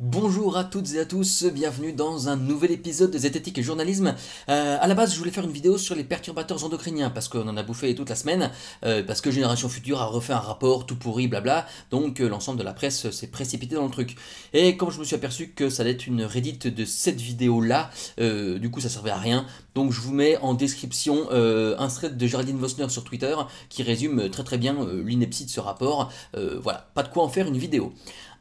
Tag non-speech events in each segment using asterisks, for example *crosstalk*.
Bonjour à toutes et à tous, bienvenue dans un nouvel épisode de Zététique et Journalisme. Euh, à la base, je voulais faire une vidéo sur les perturbateurs endocriniens parce qu'on en a bouffé toute la semaine, euh, parce que Génération Future a refait un rapport tout pourri, blabla, donc euh, l'ensemble de la presse s'est précipité dans le truc. Et comme je me suis aperçu que ça allait être une reddite de cette vidéo-là, du coup ça servait à rien, donc je vous mets en description un thread de Géraldine Vosner sur Twitter qui résume très très bien l'ineptie de ce rapport. voilà, pas de quoi en faire une vidéo.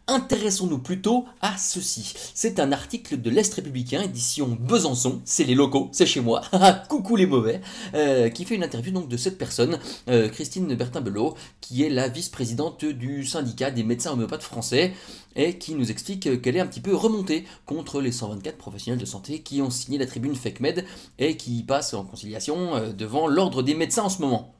Intéressons-nous plutôt à ceci. C'est un article de l'Est républicain, édition Besançon, c'est les locaux, c'est chez moi, *laughs* coucou les mauvais, euh, qui fait une interview donc de cette personne, euh, Christine Bertin-Belot, qui est la vice-présidente du syndicat des médecins homéopathes français, et qui nous explique qu'elle est un petit peu remontée contre les 124 professionnels de santé qui ont signé la tribune FECMED et qui passent en conciliation euh, devant l'ordre des médecins en ce moment.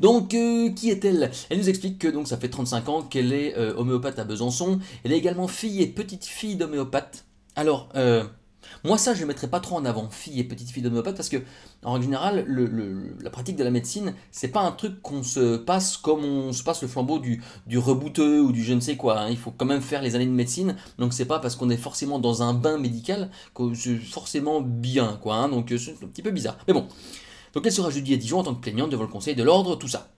Donc, euh, qui est-elle? Elle nous explique que donc ça fait 35 ans qu'elle est euh, homéopathe à Besançon. Elle est également fille et petite fille d'homéopathe. Alors, euh, moi ça je ne mettrais pas trop en avant, fille et petite fille d'homéopathe, parce que en général, la pratique de la médecine, c'est pas un truc qu'on se passe comme on se passe le flambeau du, du rebouteux ou du je ne sais quoi. Hein. Il faut quand même faire les années de médecine, donc c'est pas parce qu'on est forcément dans un bain médical que c'est forcément bien, quoi. Hein. Donc c'est un petit peu bizarre. Mais bon. Donc elle sera jeudi à Dijon en tant que plaignante devant le Conseil de l'Ordre, tout ça?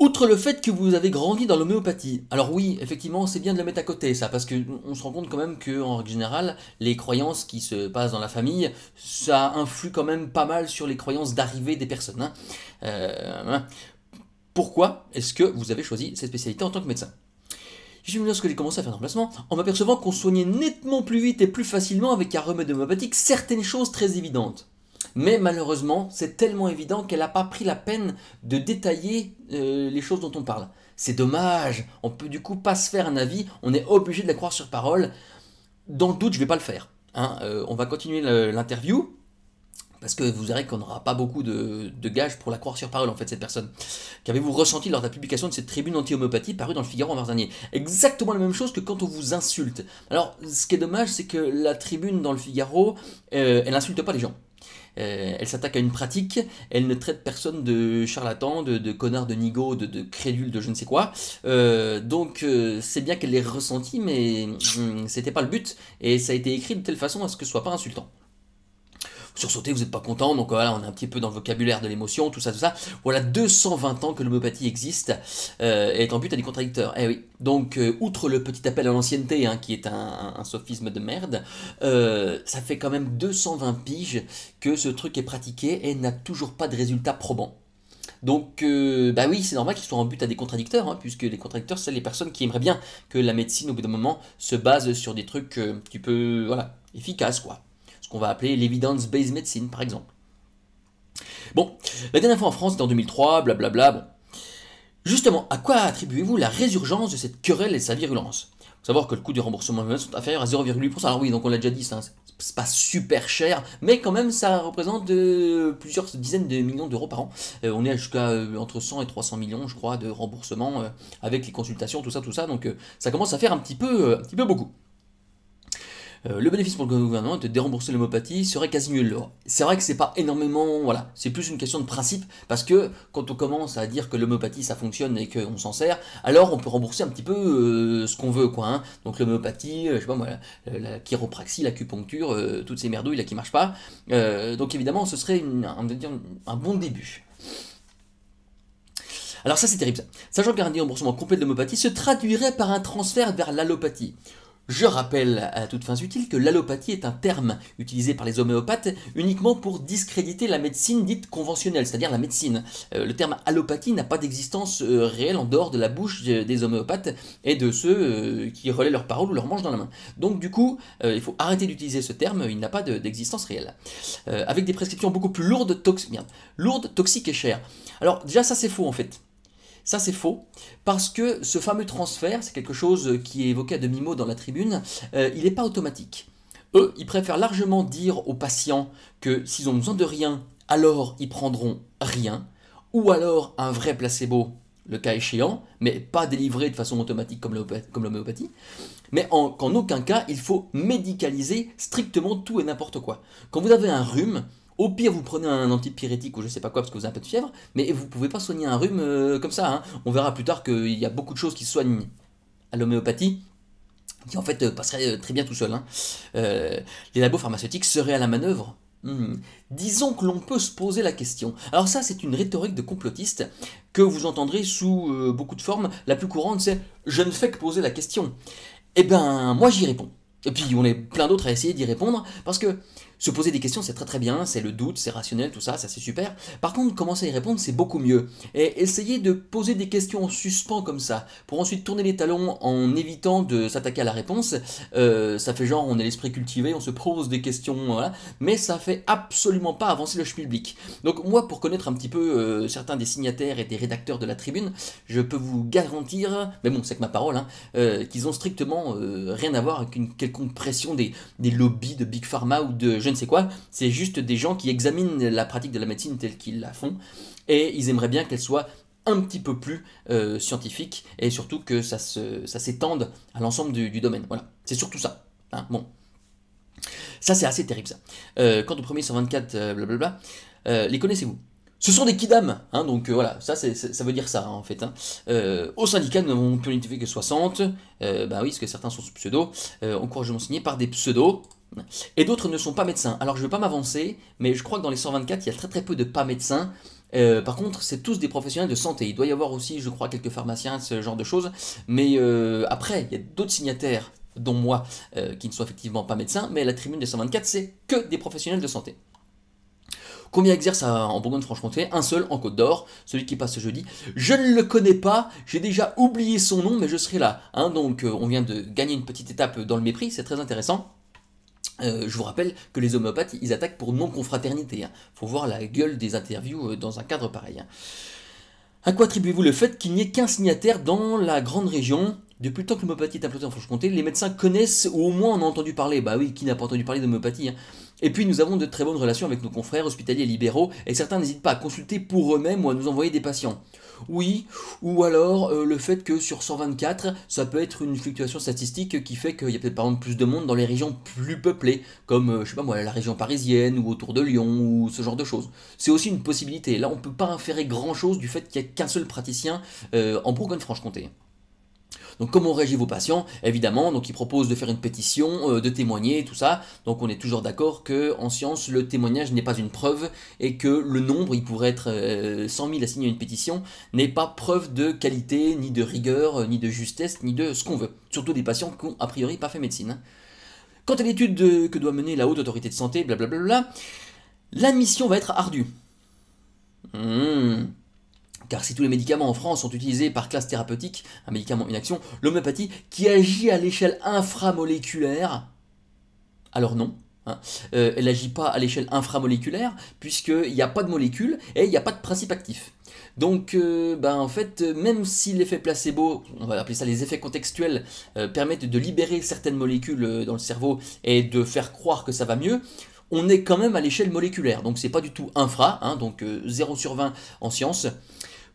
Outre le fait que vous avez grandi dans l'homéopathie, alors oui, effectivement, c'est bien de le mettre à côté, ça, parce qu'on se rend compte quand même qu'en règle générale, les croyances qui se passent dans la famille, ça influe quand même pas mal sur les croyances d'arrivée des personnes. Hein. Euh, hein. pourquoi est-ce que vous avez choisi cette spécialité en tant que médecin? J'ai lorsque j'ai commencé à faire un remplacement, en m'apercevant qu'on soignait nettement plus vite et plus facilement avec un remède homéopathique certaines choses très évidentes. Mais malheureusement, c'est tellement évident qu'elle n'a pas pris la peine de détailler euh, les choses dont on parle. C'est dommage, on peut du coup pas se faire un avis, on est obligé de la croire sur parole. Dans le doute, je vais pas le faire. Hein. Euh, on va continuer l'interview, parce que vous verrez qu'on n'aura pas beaucoup de, gages pour la croire sur parole, en fait, cette personne. Qu'avez-vous ressenti lors de la publication de cette tribune anti-homéopathie parue dans le Figaro en mars dernier? Exactement la même chose que quand on vous insulte. Alors, ce qui est dommage, c'est que la tribune dans le Figaro, euh, elle n'insulte pas les gens. Euh, elle s'attaque à une pratique, elle ne traite personne de charlatan, de, connard, de nigo, de, de, crédule, de je ne sais quoi. Euh, donc euh, c'est bien qu'elle l'ait ressenti, mais hum, c'était pas le but, et ça a été écrit de telle façon à ce que ce soit pas insultant sursauter, vous n'êtes pas content, donc voilà, on est un petit peu dans le vocabulaire de l'émotion, tout ça, tout ça. Voilà 220 ans que l'homéopathie existe euh, et est en but à des contradicteurs. Eh oui. Donc, euh, outre le petit appel à l'ancienneté, hein, qui est un, sophisme de merde, euh, ça fait quand même 220 piges que ce truc est pratiqué et n'a toujours pas de résultat probant. Donc, bah oui, c'est normal qu'ils soient en but à des contradicteurs, hein, puisque les contradicteurs, c'est les personnes qui aimeraient bien que la médecine, au bout d'un moment, se base sur des trucs un petit peu, voilà, efficaces, quoi qu'on va appeler l'evidence-based medicine, par exemple. Bon, la dernière fois en France, c'était en 2003, blablabla. Bon. Justement, à quoi attribuez-vous la résurgence de cette querelle et de sa virulence? Faut savoir que le coût du remboursement sont inférieurs à 0,8%. Alors oui, donc on l'a déjà dit, c'est pas super cher, mais quand même ça représente euh, plusieurs dizaines de millions d'euros par an. Euh, on est jusqu'à euh, entre 100 et 300 millions, je crois, de remboursement avec les consultations, tout ça, tout ça. Donc ça commence à faire un petit peu, un petit peu beaucoup. Euh, le bénéfice pour le gouvernement de dérembourser l'homéopathie serait quasi nul. C'est vrai que c'est pas énormément, voilà, c'est plus une question de principe, parce que quand on commence à dire que l'homéopathie ça fonctionne et qu'on s'en sert, alors on peut rembourser un petit peu euh, ce qu'on veut, quoi. Hein. Donc l'homéopathie, euh, je sais pas moi, la, chiropraxie, l'acupuncture, toutes ces merdouilles là qui marchent pas. donc évidemment, ce serait un bon début. Alors ça c'est terrible. Sachant qu'un déremboursement complet de l'homéopathie se traduirait par un transfert vers l'allopathie. Je rappelle à toutes fins utiles que l'allopathie est un terme utilisé par les homéopathes uniquement pour discréditer la médecine dite conventionnelle, c'est-à-dire la médecine. Euh, le terme allopathie n'a pas d'existence euh, réelle en dehors de la bouche des homéopathes et de ceux euh, qui relaient leurs paroles ou leurs manches dans la main. Donc du coup, il faut arrêter d'utiliser ce terme, il n'a pas d'existence réelle. avec des prescriptions beaucoup plus lourdes, lourdes, toxiques et chères. Alors déjà ça c'est faux en fait. Ça, c'est faux, parce que ce fameux transfert, c'est quelque chose qui est évoqué à demi-mot dans la tribune, euh, il n'est pas automatique. Eux, ils préfèrent largement dire aux patients que s'ils ont besoin de rien, alors ils prendront rien, ou alors un vrai placebo, le cas échéant, mais pas délivré de façon automatique comme l'homéopathie, mais qu'en aucun cas il faut médicaliser strictement tout et n'importe quoi. Quand vous avez un rhume, au pire, vous prenez un antipyrétique ou je sais pas quoi parce que vous avez un peu de fièvre, mais vous pouvez pas soigner un rhume euh, comme ça. Hein. On verra plus tard qu'il y a beaucoup de choses qui soignent à l'homéopathie. qui en fait passerait très bien tout seul. Hein. les labos pharmaceutiques seraient à la manœuvre Hmm. Disons que l'on peut se poser la question. Alors ça, c'est une rhétorique de complotiste que vous entendrez sous euh, beaucoup de formes. La plus courante, c'est ⁇ je ne fais que poser la question ⁇ Eh ben, moi j'y réponds. Et puis on est plein d'autres à essayer d'y répondre, parce que se poser des questions, c'est très très bien, c'est le doute, c'est rationnel, tout ça, ça c'est super. Par contre, commencer à y répondre, c'est beaucoup mieux. Et essayer de poser des questions en suspens comme ça, pour ensuite tourner les talons en évitant de s'attaquer à la réponse, euh, ça fait genre on est l'esprit cultivé, on se pose des questions, mais ça fait absolument pas avancer le schmilblick. Donc moi, pour connaître un petit peu euh, certains des signataires et des rédacteurs de la tribune, je peux vous garantir, mais bon, c'est que ma parole, hein, euh, qu'ils ont strictement rien à voir avec une quelconque pression des lobbies de Big Pharma ou de je ne sais quoi, c'est juste des gens qui examinent la pratique de la médecine telle qu'ils la font, et ils aimeraient bien qu'elle soit un petit peu plus euh, scientifique, et surtout que ça s'étende ça à l'ensemble du, domaine. Voilà, c'est surtout ça. Hein. bon. Ça, c'est assez terrible, ça. Euh, quant au premier 124, euh, blablabla, les connaissez-vous? Ce sont des kidam, hein, donc voilà, ça, ça veut dire ça en fait. Hein. au syndicat, nous n'avons pu identifier que 60, bah oui, parce que certains sont sous pseudo, encouragement signé par des pseudos, et d'autres ne sont pas médecins. Alors je ne vais pas m'avancer, mais je crois que dans les 124, il y a très très peu de pas médecins. Euh, par contre, c'est tous des professionnels de santé. Il doit y avoir aussi, je crois, quelques pharmaciens, ce genre de choses. Mais euh, après, il y a d'autres signataires, dont moi, euh, qui ne sont effectivement pas médecins. Mais la tribune des 124, c'est que des professionnels de santé. Combien exerce en Bourgogne-Franche-Comté? Un seul en Côte d'Or, celui qui passe jeudi. Je ne le connais pas, j'ai déjà oublié son nom, mais je serai là. Hein. donc on vient de gagner une petite étape dans le mépris, c'est très intéressant. Euh, je vous rappelle que les homéopathes, ils attaquent pour non-confraternité. Hein. faut voir la gueule des interviews euh, dans un cadre pareil. Hein. À quoi attribuez-vous le fait qu'il n'y ait qu'un signataire dans la grande région? Depuis le temps que l'homéopathie est implantée en Franche-Comté, les médecins connaissent ou au moins en ont entendu parler. Bah oui, qui n'a pas entendu parler d'homéopathie hein. Et puis nous avons de très bonnes relations avec nos confrères hospitaliers libéraux, et certains n'hésitent pas à consulter pour eux-mêmes ou à nous envoyer des patients. Oui, ou alors euh, le fait que sur 124, ça peut être une fluctuation statistique qui fait qu'il y a peut-être par exemple plus de monde dans les régions plus peuplées, comme euh, je sais pas moi, la région parisienne ou autour de Lyon ou ce genre de choses. C'est aussi une possibilité. Là, on peut pas inférer grand-chose du fait qu'il n'y a qu'un seul praticien euh, en Bourgogne-Franche-Comté. Donc comment réagit vos patients? Évidemment, donc ils proposent de faire une pétition, euh, de témoigner, tout ça. Donc on est toujours d'accord que en science, le témoignage n'est pas une preuve et que le nombre, il pourrait être 100 euh, 000 à signer une pétition, n'est pas preuve de qualité, ni de rigueur, euh, ni de justesse, ni de ce qu'on veut. Surtout des patients qui ont a priori pas fait médecine. Hein. Quant à l'étude que doit mener la haute autorité de santé, blablabla, la mission va être ardue. Mmh. Car si tous les médicaments en France sont utilisés par classe thérapeutique, un médicament, une action, l'homéopathie, qui agit à l'échelle inframoléculaire, alors non. Hein, euh, elle n'agit pas à l'échelle inframoléculaire, puisqu'il n'y a pas de molécules et il n'y a pas de principe actif. Donc, euh, ben, en fait, même si l'effet placebo, on va appeler ça les effets contextuels, euh, permettent de libérer certaines molécules dans le cerveau et de faire croire que ça va mieux, on est quand même à l'échelle moléculaire. Donc, c'est pas du tout infra, hein, donc 0 sur 20 en science.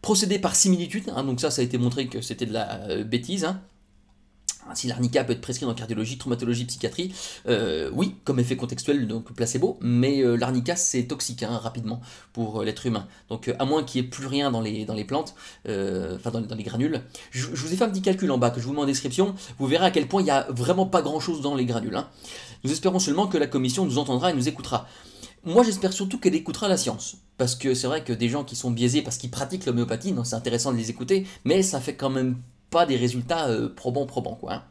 Procédé par similitude, hein, donc ça, ça a été montré que c'était de la euh, bêtise. Hein. Si l'arnica peut être prescrit dans cardiologie, traumatologie, psychiatrie, euh, oui, comme effet contextuel, donc placebo, mais euh, l'arnica c'est toxique hein, rapidement pour l'être humain. Donc à moins qu'il n'y ait plus rien dans les, dans les plantes, enfin dans, les granules. Je, vous ai fait un petit calcul en bas que je vous mets en description, vous verrez à quel point il n'y a vraiment pas grand chose dans les granules. Nous espérons seulement que la commission nous entendra et nous écoutera. Moi, j'espère surtout qu'elle écoutera la science. Parce que c'est vrai que des gens qui sont biaisés parce qu'ils pratiquent l'homéopathie, c'est intéressant de les écouter, mais ça fait quand même pas des résultats euh, probants, probants, quoi. Hein.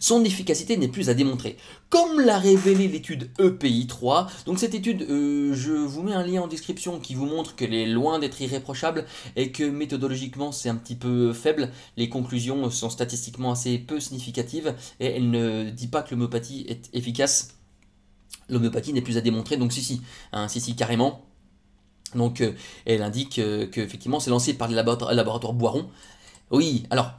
Son efficacité n'est plus à démontrer. Comme l'a révélé l'étude EPI 3, donc cette étude, euh, je vous mets un lien en description qui vous montre qu'elle est loin d'être irréprochable et que méthodologiquement c'est un petit peu faible. Les conclusions sont statistiquement assez peu significatives et elle ne dit pas que l'homéopathie est efficace l'homéopathie n'est plus à démontrer, donc si, si, hein, si, si, carrément. Donc euh, elle indique euh, qu'effectivement c'est lancé par les laboratoires, Boiron. Oui, alors,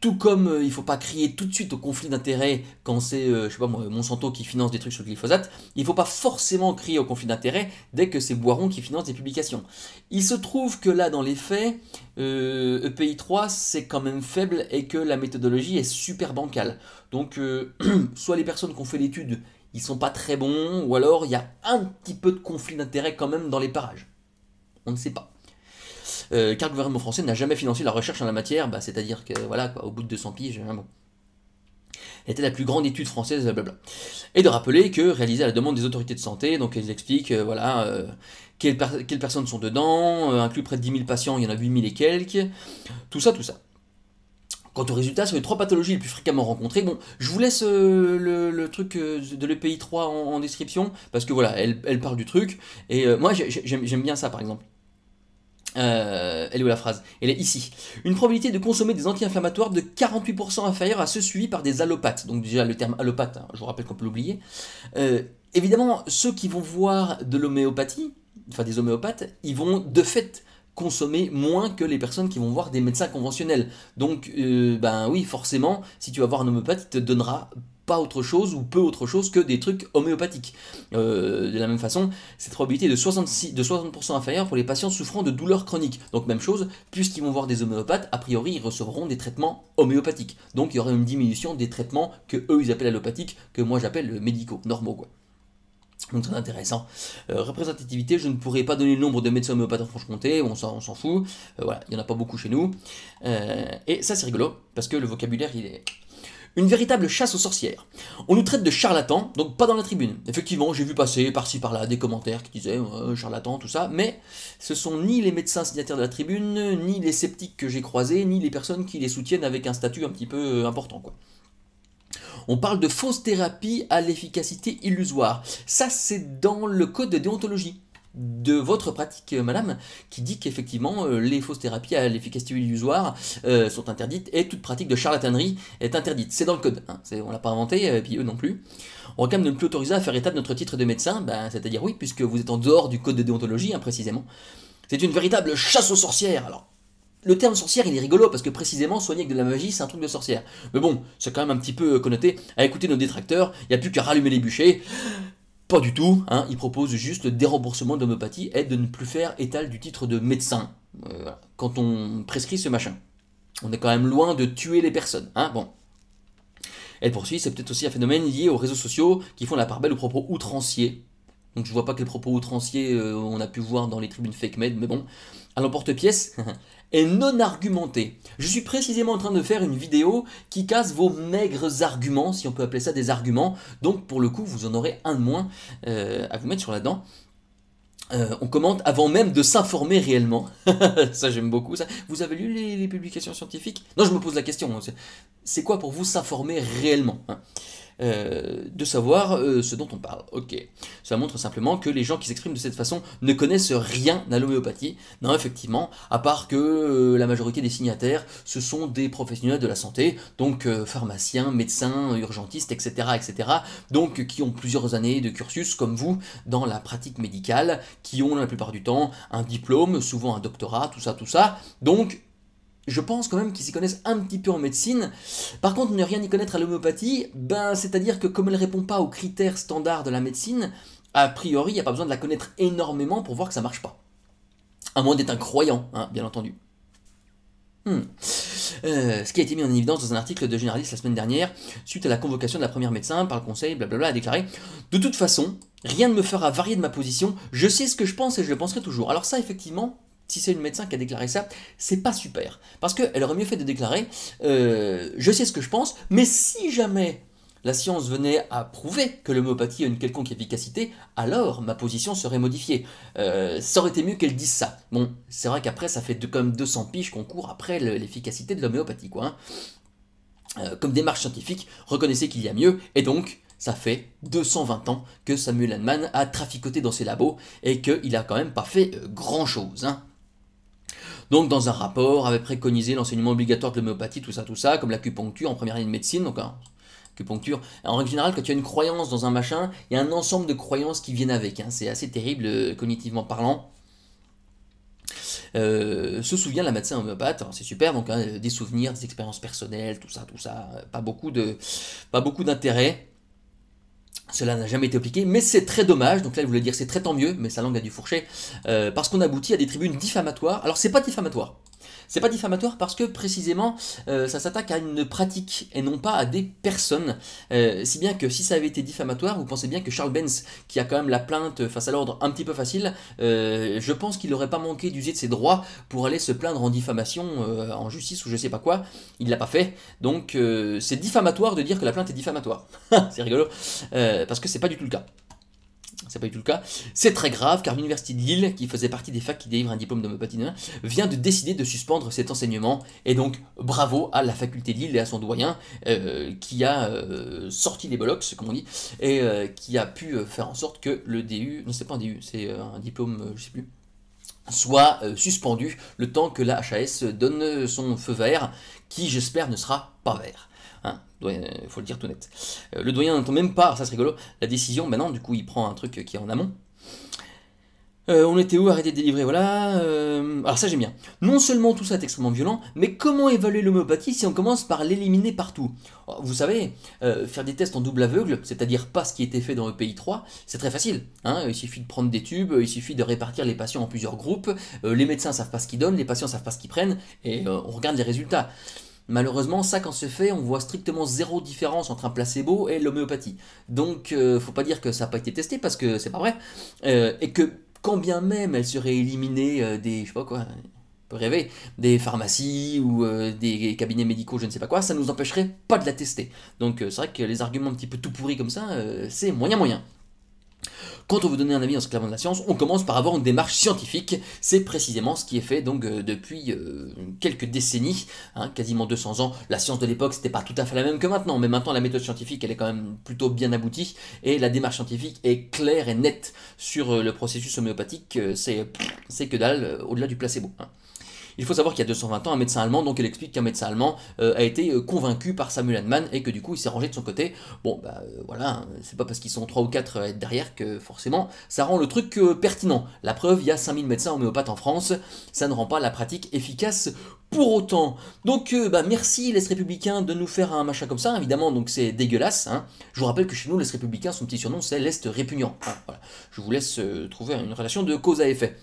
tout comme euh, il ne faut pas crier tout de suite au conflit d'intérêts quand c'est, je sais pas Monsanto qui finance des trucs sur le glyphosate, il ne faut pas forcément crier au conflit d'intérêts dès que c'est Boiron qui finance des publications. Il se trouve que là, dans les faits, EPI 3 e c'est quand même faible et que la méthodologie est super bancale. Donc, *clears throat* soit les personnes qui ont fait l'étude ils sont pas très bons, ou alors il y a un petit peu de conflit d'intérêt quand même dans les parages. On ne sait pas. Euh, car le gouvernement français n'a jamais financé la recherche en la matière, bah, c'est-à-dire que voilà, quoi, au bout de 200 piges, hein, bon. était la plus grande étude française, blablabla. Et de rappeler que réalisé à la demande des autorités de santé, donc ils expliquent, euh, voilà, euh, quelles, personnes sont dedans, inclus près de 10 000 patients, il y en a 8 000 et quelques, tout ça, tout ça. Quant aux résultats sur les trois pathologies les plus fréquemment rencontrées, bon, je vous laisse le, truc de l'EPI 3 en, description, parce que voilà, elle, parle du truc, et moi j'aime bien ça par exemple. Euh, elle est où la phrase? Elle est ici. Une probabilité de consommer des anti-inflammatoires de 48% inférieure à ceux suivis par des allopathes. Donc déjà le terme allopathe, hein, je vous rappelle qu'on peut l'oublier. Euh, évidemment, ceux qui vont voir de l'homéopathie, enfin des homéopathes, ils vont de fait consommer moins que les personnes qui vont voir des médecins conventionnels. Donc, euh, ben oui, forcément, si tu vas voir un homéopathe, il te donnera pas autre chose ou peu autre chose que des trucs homéopathiques. Euh, de la même façon, cette probabilité est de, 66, de 60% inférieure pour les patients souffrant de douleurs chroniques. Donc même chose, puisqu'ils vont voir des homéopathes, a priori ils recevront des traitements homéopathiques. Donc il y aura une diminution des traitements que eux ils appellent allopathiques, que moi j'appelle médicaux, normaux quoi. Donc c'est intéressant. Euh, représentativité, je ne pourrais pas donner le nombre de médecins homéopathes en Franche-Comté, on s'en fout. Euh, voilà, il n'y en a pas beaucoup chez nous. et ça c'est rigolo, parce que le vocabulaire il est une véritable chasse aux sorcières. On nous traite de charlatans, donc pas dans la tribune. Effectivement, j'ai vu passer par-ci par-là des commentaires qui disaient charlatan, tout ça, mais ce sont ni les médecins signataires de la tribune, ni les sceptiques que j'ai croisés, ni les personnes qui les soutiennent avec un statut un petit peu euh, important, quoi. On parle de fausse thérapie à l'efficacité illusoire. Ça, c'est dans le code de déontologie de votre pratique, euh, madame, qui dit qu'effectivement euh, les fausses thérapies à l'efficacité illusoire euh, sont interdites et toute pratique de charlatanerie est interdite. C'est dans le code, hein. on l'a pas inventé, et puis eux non plus. On réclame de ne plus autoriser à faire état de notre titre de médecin, ben, c'est-à-dire oui, puisque vous êtes en dehors du code de déontologie, hein, précisément. C'est une véritable chasse aux sorcières. Alors, le terme sorcière, il est rigolo parce que précisément, soigner avec de la magie, c'est un truc de sorcière. Mais bon, c'est quand même un petit peu connoté. À écouter nos détracteurs, il n'y a plus qu'à rallumer les bûchers. Pas du tout, hein, il propose juste le déremboursement d'homéopathie et de ne plus faire étal du titre de médecin euh, quand on prescrit ce machin. On est quand même loin de tuer les personnes. Hein, bon. Elle poursuit, c'est peut-être aussi un phénomène lié aux réseaux sociaux qui font la part belle aux propos outranciers. Donc je vois pas quels propos outranciers euh, on a pu voir dans les tribunes fake med, mais bon. À l'emporte-pièce, *laughs* et non argumenté. Je suis précisément en train de faire une vidéo qui casse vos maigres arguments, si on peut appeler ça des arguments. Donc pour le coup, vous en aurez un de moins euh, à vous mettre sur la dent. Euh, on commente avant même de s'informer réellement. *laughs* ça j'aime beaucoup ça. Vous avez lu les, publications scientifiques? Non, je me pose la question. C'est quoi pour vous s'informer réellement hein? Euh, de savoir euh, ce dont on parle. Ok. Ça montre simplement que les gens qui s'expriment de cette façon ne connaissent rien à l'homéopathie. Non, effectivement, à part que euh, la majorité des signataires, ce sont des professionnels de la santé, donc pharmaciens, médecins, urgentistes, etc., etc., donc qui ont plusieurs années de cursus, comme vous, dans la pratique médicale, qui ont la plupart du temps un diplôme, souvent un doctorat, tout ça, tout ça. Donc, je pense quand même qu'ils s'y connaissent un petit peu en médecine. Par contre, ne rien y connaître à l'homéopathie, ben, c'est-à-dire que comme elle ne répond pas aux critères standards de la médecine, a priori, il n'y a pas besoin de la connaître énormément pour voir que ça marche pas. À moins d'être un croyant, hein, bien entendu. Hmm. Euh, ce qui a été mis en évidence dans un article de Généraliste la semaine dernière, suite à la convocation de la première médecin par le conseil, blablabla, a déclaré De toute façon, rien ne me fera varier de ma position, je sais ce que je pense et je le penserai toujours. Alors, ça, effectivement, si c'est une médecin qui a déclaré ça, c'est pas super. Parce qu'elle aurait mieux fait de déclarer euh, Je sais ce que je pense, mais si jamais la science venait à prouver que l'homéopathie a une quelconque efficacité, alors ma position serait modifiée. Euh, ça aurait été mieux qu'elle dise ça. Bon, c'est vrai qu'après, ça fait de, comme 200 piges qu'on court après l'efficacité de l'homéopathie, quoi. Hein. Euh, comme démarche scientifique, reconnaissez qu'il y a mieux, et donc ça fait 220 ans que Samuel Hahnemann a traficoté dans ses labos et qu'il a quand même pas fait grand chose. Hein. Donc dans un rapport avait préconisé l'enseignement obligatoire de l'homéopathie, tout ça, tout ça, comme l'acupuncture en première année de médecine, donc hein, acupuncture. En règle générale, quand tu as une croyance dans un machin, il y a un ensemble de croyances qui viennent avec. Hein. c'est assez terrible euh, cognitivement parlant. Euh, se souvient la médecin homéopathe, c'est super, donc hein, des souvenirs, des expériences personnelles, tout ça, tout ça, pas beaucoup d'intérêt. Cela n'a jamais été appliqué, mais c'est très dommage, donc là je voulais dire c'est très tant mieux, mais sa langue a dû fourcher, euh, parce qu'on aboutit à des tribunes diffamatoires. Alors c'est pas diffamatoire, C'est pas diffamatoire parce que précisément ça s'attaque à une pratique et non pas à des personnes. si bien que si ça avait été diffamatoire, vous pensez bien que Charles Benz, qui a quand même la plainte face à l'ordre un petit peu facile, je pense qu'il n'aurait pas manqué d'user de ses droits pour aller se plaindre en diffamation, en justice ou je sais pas quoi. Il l'a pas fait. Donc c'est diffamatoire de dire que la plainte est diffamatoire. *laughs* c'est rigolo. parce que c'est pas du tout le cas c'est pas du tout le cas. C'est très grave car l'université de Lille, qui faisait partie des facs qui délivrent un diplôme d'homéopathie, vient de décider de suspendre cet enseignement. Et donc, bravo à la faculté de Lille et à son doyen euh, qui a euh, sorti les bollocks, comme on dit, et euh, qui a pu faire en sorte que le DU, non, c'est pas un DU, c'est un diplôme, je sais plus, soit suspendu le temps que la HAS donne son feu vert, qui j'espère ne sera pas vert. Hein, il faut le dire tout net. Euh, le doyen n'entend même pas, ça c'est rigolo, la décision, maintenant du coup il prend un truc qui est en amont. Euh, on était où Arrêter de délivrer, voilà. Euh, alors ça j'aime bien. Non seulement tout ça est extrêmement violent, mais comment évaluer l'homéopathie si on commence par l'éliminer partout? Oh, Vous savez, faire des tests en double aveugle, c'est-à-dire pas ce qui était fait dans le pays 3, c'est très facile. Hein. il suffit de prendre des tubes, il suffit de répartir les patients en plusieurs groupes, les médecins savent pas ce qu'ils donnent, les patients savent pas ce qu'ils prennent, et on regarde les résultats. Malheureusement, ça quand c'est fait, on voit strictement zéro différence entre un placebo et l'homéopathie. Donc, euh, faut pas dire que ça n'a pas été testé parce que c'est pas vrai. Euh, et que quand bien même elle serait éliminée euh, des, je rêver, des pharmacies ou des cabinets médicaux, je ne sais pas quoi, ça nous empêcherait pas de la tester. Donc c'est vrai que les arguments un petit peu tout pourris comme ça, c'est moyen moyen. Quand on veut donner un avis en ce de la science, on commence par avoir une démarche scientifique. C'est précisément ce qui est fait donc euh, depuis euh, quelques décennies, hein, quasiment 200 ans. La science de l'époque, c'était pas tout à fait la même que maintenant, mais maintenant la méthode scientifique, elle est quand même plutôt bien aboutie et la démarche scientifique est claire et nette sur euh, le processus homéopathique. C'est que dalle au-delà du placebo. Hein. Il faut savoir qu'il y a 220 ans, un médecin allemand, donc elle explique qu'un médecin allemand euh, a été euh, convaincu par Samuel Hahnemann et que du coup il s'est rangé de son côté. Bon, bah euh, voilà, hein, c'est pas parce qu'ils sont 3 ou 4 à être derrière que forcément ça rend le truc pertinent. La preuve, il y a 5000 médecins homéopathes en France, ça ne rend pas la pratique efficace pour autant. Donc bah, merci les républicains de nous faire un machin comme ça, évidemment, donc c'est dégueulasse. Hein. Je vous rappelle que chez nous, les républicains, son petit surnom c'est l'Est répugnant. Je vous laisse trouver une relation de cause à effet.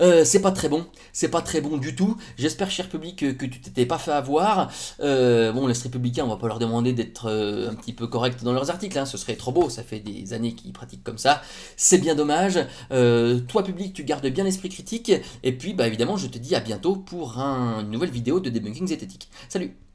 Euh, c'est pas très bon, c'est pas très bon du tout. J'espère, cher public, que, tu t'étais pas fait avoir. Euh, bon, les républicains, on va pas leur demander d'être euh, un petit peu corrects dans leurs articles, hein. ce serait trop beau, ça fait des années qu'ils pratiquent comme ça. C'est bien dommage. toi, public, tu gardes bien l'esprit critique. Et puis, bah évidemment, je te dis à bientôt pour une nouvelle vidéo de debunking zététique. Salut